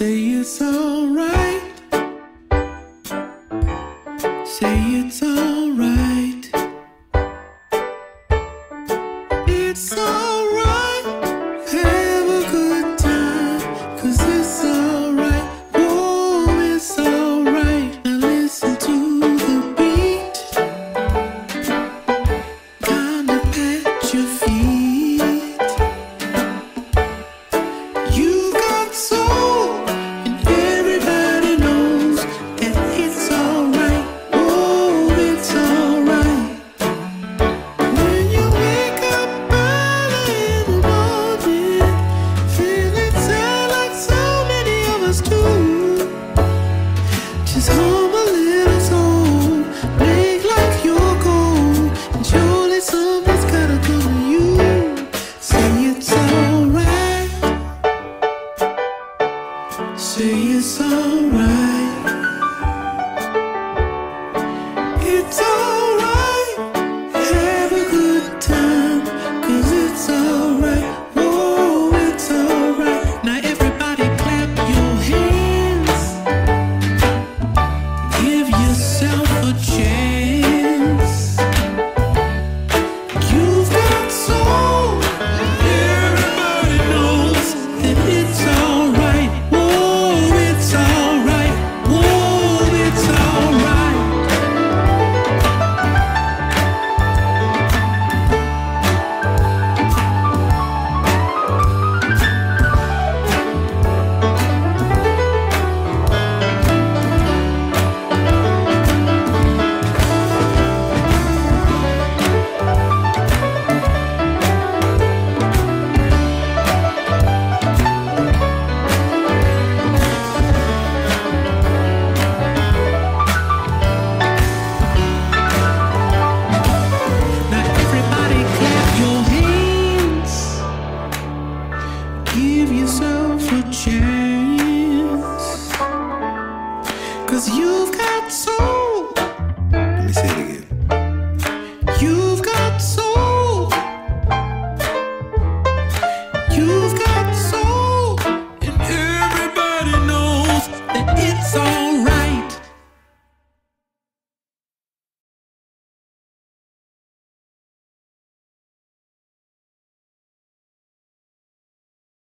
Say it's alright. Say it's alright. is home. Cause you've got so